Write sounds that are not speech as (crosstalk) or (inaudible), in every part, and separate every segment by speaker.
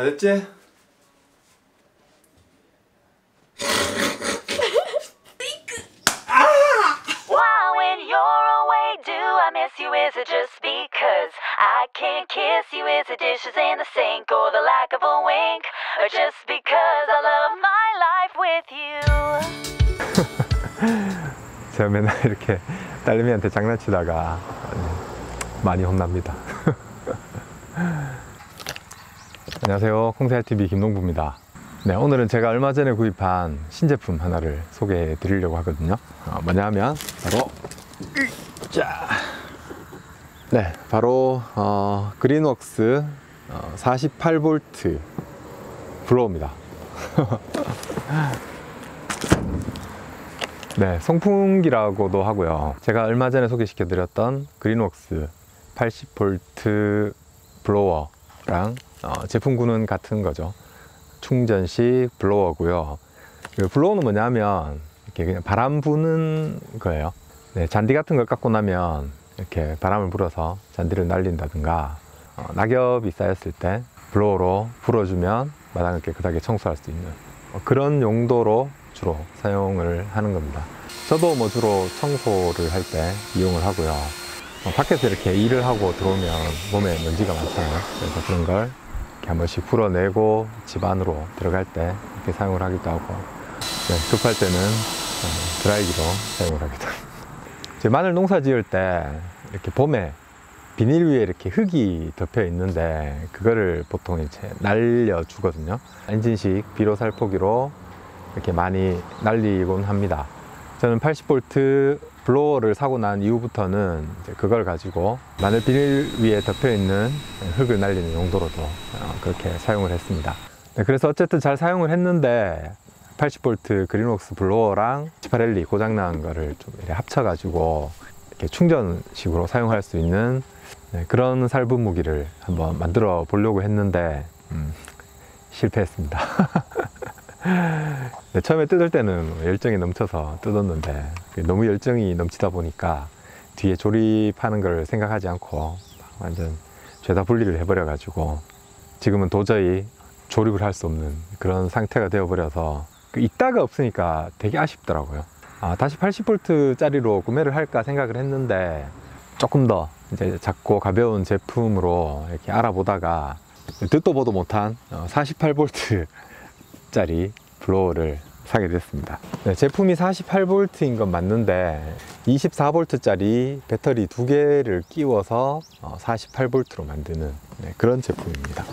Speaker 1: 다 됐지?
Speaker 2: Why, when you're away, do I miss you? Is it just because I can't kiss you? Is the dishes in the sink or the lack of a wink? Or just because I love my life with you?
Speaker 1: 제가 맨날 이렇게 딸내미한테 장난치다가 많이 혼납니다. 안녕하세요. 콩살TV 김동부입니다. 네, 오늘은 제가 얼마 전에 구입한 신제품 하나를 소개해 드리려고 하거든요. 어, 뭐냐 하면 바로 자, 네, 바로 어, 그린웍스 어, 48V 블로우입니다. (laughs) 네, 송풍기라고도 하고요. 제가 얼마 전에 소개시켜 드렸던 그린웍스 80V 블로워랑 어, 제품군은 같은 거죠. 충전식 블로워고요. 그 블로워는 뭐냐면 이렇게 그냥 바람 부는 거예요. 네, 잔디 같은 걸 깎고 나면 이렇게 바람을 불어서 잔디를 날린다든가 어, 낙엽이 쌓였을 때 블로워로 불어주면 마당을 깨끗하게 청소할 수 있는 어, 그런 용도로 주로 사용을 하는 겁니다. 저도 뭐 주로 청소를 할 때 이용을 하고요. 어, 밖에서 이렇게 일을 하고 들어오면 몸에 먼지가 많잖아요. 그래서 그런 걸 이렇게 한 번씩 풀어내고 집 안으로 들어갈 때 이렇게 사용을 하기도 하고 네, 급할 때는 어, 드라이기로 사용을 하기도 합니다. 제 마늘 농사 지을 때 이렇게 봄에 비닐 위에 이렇게 흙이 덮여 있는데 그거를 보통 이제 날려 주거든요. 엔진식 비료 살포기로 이렇게 많이 날리곤 합니다. 저는 80V 블로어를 사고 난 이후부터는 그걸 가지고 마늘 비닐 위에 덮여 있는 흙을 날리는 용도로도 어, 그렇게 사용을 했습니다. 네, 그래서 어쨌든 잘 사용을 했는데 80V 그린웍스 블로어랑 18L 고장난 거를 좀 합쳐가지고 이렇게 충전식으로 사용할 수 있는 네, 그런 살분 무기를 한번 만들어 보려고 했는데 음, 실패했습니다. (laughs) 네, 처음에 뜯을 때는 열정이 넘쳐서 뜯었는데 너무 열정이 넘치다 보니까 뒤에 조립하는 걸 생각하지 않고 완전 죄다 분리를 해버려 가지고 지금은 도저히 조립을 할 수 없는 그런 상태가 되어 버려서 그 없으니까 되게 아쉽더라고요. 아, 다시 80V 짜리로 구매를 할까 생각을 했는데 조금 더 이제 작고 가벼운 제품으로 이렇게 알아보다가 듣도 보도 못한 48V 짜리 블로어를 사게 됐습니다. 네, 제품이 48V인 건 맞는데 24V짜리 배터리 두 개를 끼워서 48V로 만드는 네, 그런 제품입니다.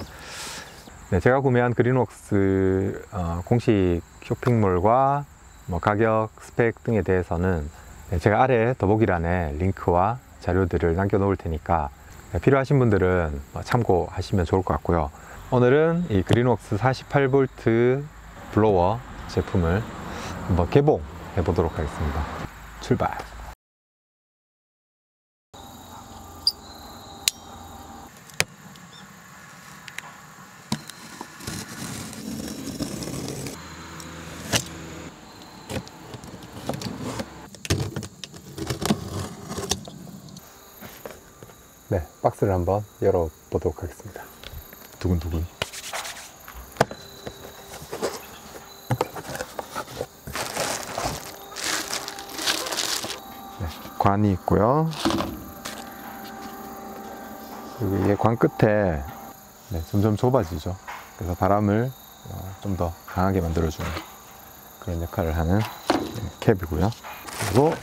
Speaker 1: 네, 제가 구매한 그린웍스 어, 공식 쇼핑몰과 뭐 가격, 스펙 등에 대해서는 네, 제가 아래 더보기란에 링크와 자료들을 남겨 놓을 테니까 네, 필요하신 분들은 뭐 참고하시면 좋을 것 같고요. 오늘은 이 그린웍스 48V 블로워 제품을 한번 개봉해 보도록 하겠습니다. 출발! 네, 박스를 한번 열어 보도록 하겠습니다. 두근두근. 네, 관이 있고요. 그리고 관 끝에 네, 점점 좁아지죠. 그래서 바람을 어, 좀더 강하게 만들어주는 그런 역할을 하는 네, 캡이고요. 그리고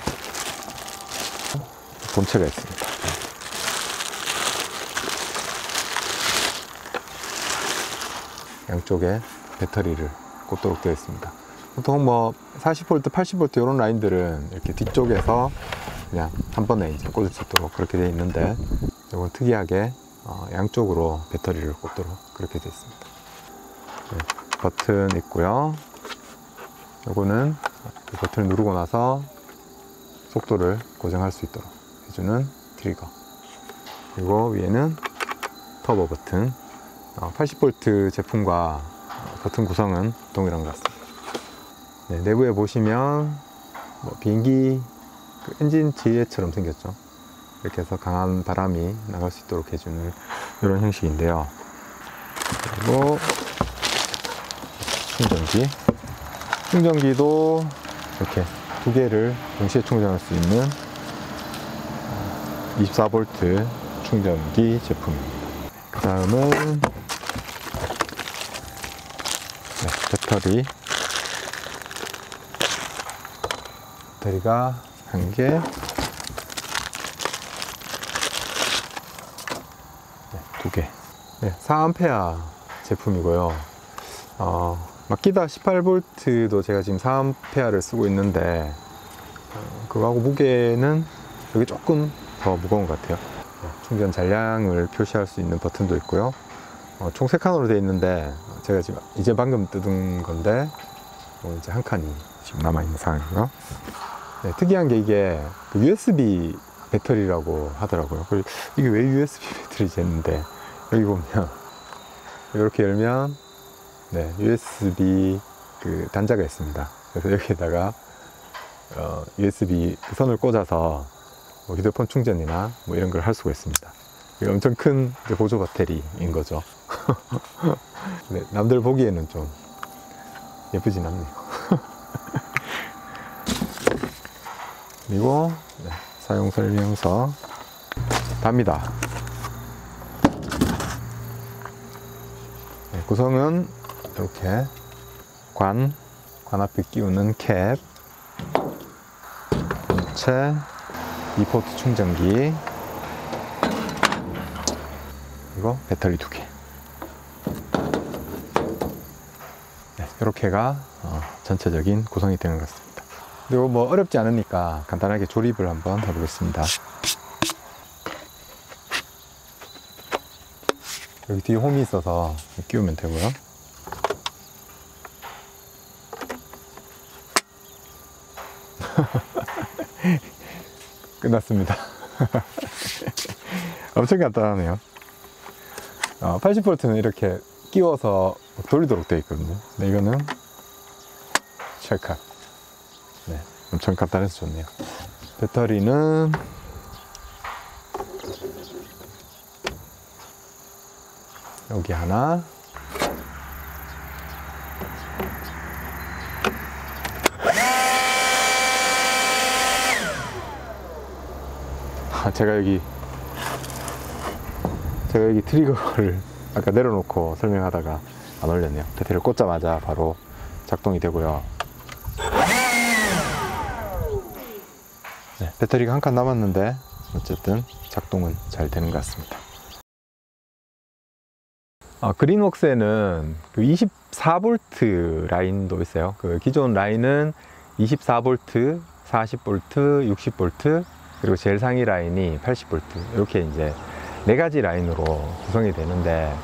Speaker 1: 본체가 있습니다. 양쪽에 배터리를 꽂도록 되어 있습니다. 보통 뭐 40V, 80V 이런 라인들은 이렇게 뒤쪽에서 그냥 한 번에 이제 꽂을 수 있도록 그렇게 되어 있는데 이건 특이하게 어, 양쪽으로 배터리를 꽂도록 그렇게 되어 있습니다. 네, 버튼 있고요. 요거는 이 버튼을 누르고 나서 속도를 고정할 수 있도록 해주는 트리거. 그리고 위에는 터보 버튼. 80V 제품과 버튼 구성은 동일한 것 같습니다. 네, 내부에 보시면 뭐 비행기 그 엔진 지혜처럼 생겼죠. 이렇게 해서 강한 바람이 나갈 수 있도록 해주는 이런 형식인데요. 그리고 충전기. 충전기도 이렇게 두 개를 동시에 충전할 수 있는 24V 충전기 제품입니다. 그 다음은 네, 배터리. 배터리가 한 개. 네, 두 개. 네, 4A 제품이고요. 어, 마키다 18V도 제가 지금 4A를 쓰고 있는데, 어, 그거하고 무게는 여기 조금 더 무거운 것 같아요. 네, 충전 잔량을 표시할 수 있는 버튼도 있고요. 어, 총 3칸으로 되어 있는데, 제가 지금 이제 방금 뜯은 건데, 어, 이제 한 칸이 지금 남아있는 상황이고요. 네, 특이한 게 이게 그 USB 배터리라고 하더라고요. 이게 왜 USB (laughs) 배터리지 했는데, 여기 보면, 이렇게 열면, 네, USB 그 단자가 있습니다. 그래서 여기에다가, 어, USB 선을 꽂아서 뭐 휴대폰 충전이나 뭐 이런 걸 할 수가 있습니다. 엄청 큰 보조 배터리인 거죠. (laughs) 네, 남들 보기에는 좀 예쁘진 않네요. (laughs) 그리고 네, 사용 설명서 답니다. 네, 구성은 이렇게 관, 관 앞에 끼우는 캡, 본체, 2포트 충전기, 그리고 배터리 두 개. 이렇게가 어, 전체적인 구성이 되는 것 같습니다. 그리고 뭐 어렵지 않으니까 간단하게 조립을 한번 해보겠습니다. 여기 뒤에 홈이 있어서 끼우면 되고요. (laughs) 끝났습니다. (laughs) 엄청 간단하네요. 어, 80V는 이렇게 끼워서 돌리도록 되어 있거든요. 근데 이거는 찰칵. 네, 엄청 간단해서 좋네요. 배터리는 여기 하나. 아, 제가 여기 제가 여기 트리거를 아까 내려놓고 설명하다가 안 올렸네요. 배터리를 꽂자마자 바로 작동이 되고요. 네, 배터리가 한 칸 남았는데 어쨌든 작동은 잘 되는 것 같습니다. 아, 그린웍스에는 그 24V 라인도 있어요. 그 기존 라인은 24V, 40V, 60V 그리고 제일 상위 라인이 80V 이렇게 이제 네 가지 라인으로 구성이 되는데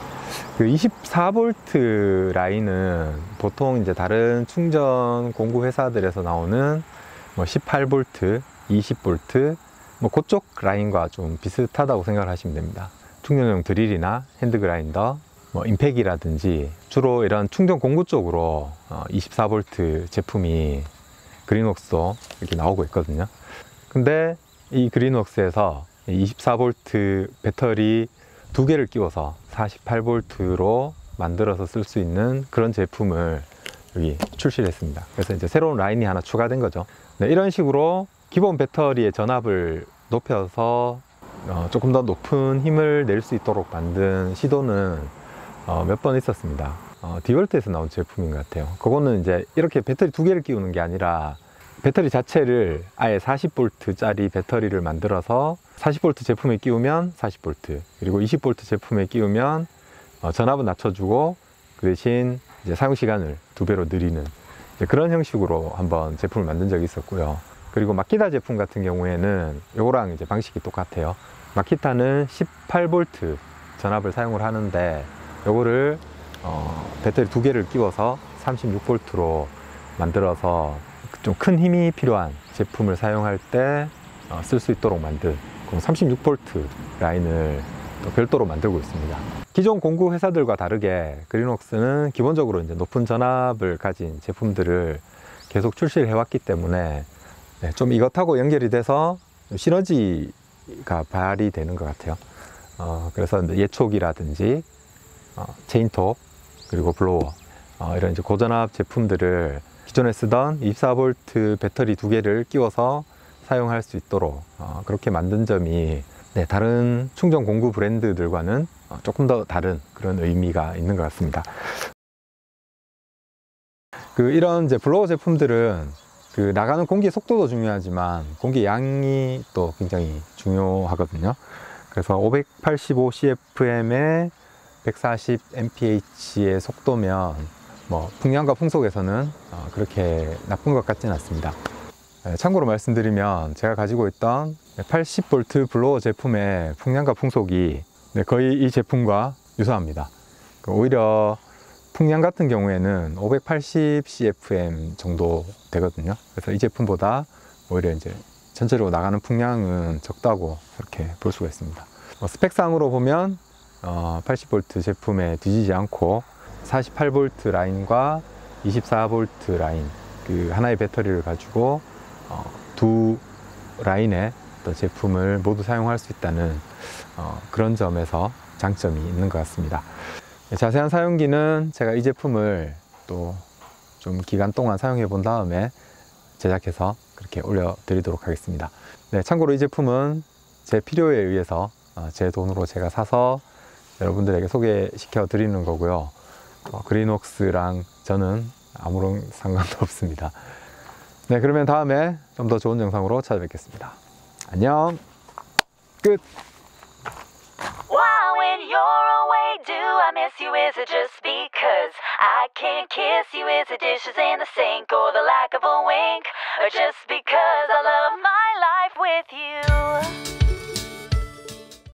Speaker 1: 그 24V 라인은 보통 이제 다른 충전 공구 회사들에서 나오는 뭐 18V, 20V 뭐 그쪽 라인과 좀 비슷하다고 생각을 하시면 됩니다. 충전용 드릴이나 핸드 그라인더, 뭐 임팩이라든지 주로 이런 충전 공구 쪽으로 24V 제품이 그린웍스도 이렇게 나오고 있거든요. 근데 이 그린웍스에서 24V 배터리 두 개를 끼워서 48V로 만들어서 쓸 수 있는 그런 제품을 여기 출시를 했습니다. 그래서 이제 새로운 라인이 하나 추가된 거죠. 네, 이런 식으로 기본 배터리의 전압을 높여서 어, 조금 더 높은 힘을 낼 수 있도록 만든 시도는 어, 몇 번 있었습니다. 어, 디월트에서 나온 제품인 것 같아요. 그거는 이제 이렇게 배터리 두 개를 끼우는 게 아니라 배터리 자체를 아예 40V짜리 배터리를 만들어서 40V 제품에 끼우면 40V 그리고 20V 제품에 끼우면 어, 전압은 낮춰주고 그 대신 이제 사용 시간을 두 배로 늘리는 그런 형식으로 한번 제품을 만든 적이 있었고요. 그리고 마키타 제품 같은 경우에는 요거랑 이제 방식이 똑같아요. 마키타는 18V 전압을 사용을 하는데 요거를 어, 배터리 두 개를 끼워서 36V로 만들어서 좀 큰 힘이 필요한 제품을 사용할 때 쓸 수 있도록 만든 36V 라인을 또 별도로 만들고 있습니다. 기존 공구 회사들과 다르게 그린웍스는 기본적으로 이제 높은 전압을 가진 제품들을 계속 출시를 해왔기 때문에 네, 좀 이것하고 연결이 돼서 시너지가 발휘되는 것 같아요. 어, 그래서 예촉이라든지 어, 체인톱 그리고 블로워 어, 이런 이제 고전압 제품들을 기존에 쓰던 24V 배터리 두 개를 끼워서 사용할 수 있도록 어, 그렇게 만든 점이 네, 다른 충전 공구 브랜드들과는 어, 조금 더 다른 그런 의미가 있는 것 같습니다. 그 이런 이제 블로워 제품들은 그 나가는 공기의 속도도 중요하지만 공기 양이 또 굉장히 중요하거든요. 그래서 585 CFM에 140 mph의 속도면 뭐 풍량과 풍속에서는 어, 그렇게 나쁜 것 같지는 않습니다. 네, 참고로 말씀드리면 제가 가지고 있던 80V 블로워 제품의 풍량과 풍속이 네, 거의 이 제품과 유사합니다. 그 오히려 풍량 같은 경우에는 580 CFM 정도 되거든요. 그래서 이 제품보다 오히려 이제 전체적으로 나가는 풍량은 적다고 그렇게 볼 수가 있습니다. 뭐 스펙상으로 보면 어, 80V 제품에 뒤지지 않고 48V 라인과 24V 라인 그 하나의 배터리를 가지고 어, 두 라인의 어떤 제품을 모두 사용할 수 있다는 어, 그런 점에서 장점이 있는 것 같습니다. 네, 자세한 사용기는 제가 이 제품을 또 좀 기간 동안 사용해 본 다음에 제작해서 그렇게 올려드리도록 하겠습니다. 네, 참고로 이 제품은 제 필요에 의해서 어, 제 돈으로 제가 사서 여러분들에게 소개시켜 드리는 거고요. 어, 그린웍스랑 저는 아무런 상관도 없습니다. 네, 그러면 다음에 좀 더 좋은 영상으로 찾아뵙겠습니다. 안녕. 끝.
Speaker 2: Why when you're away do I miss you? Is it just because I can't kiss you? Is it dishes in the sink or the lack of a wink? Or just because I love my life with you?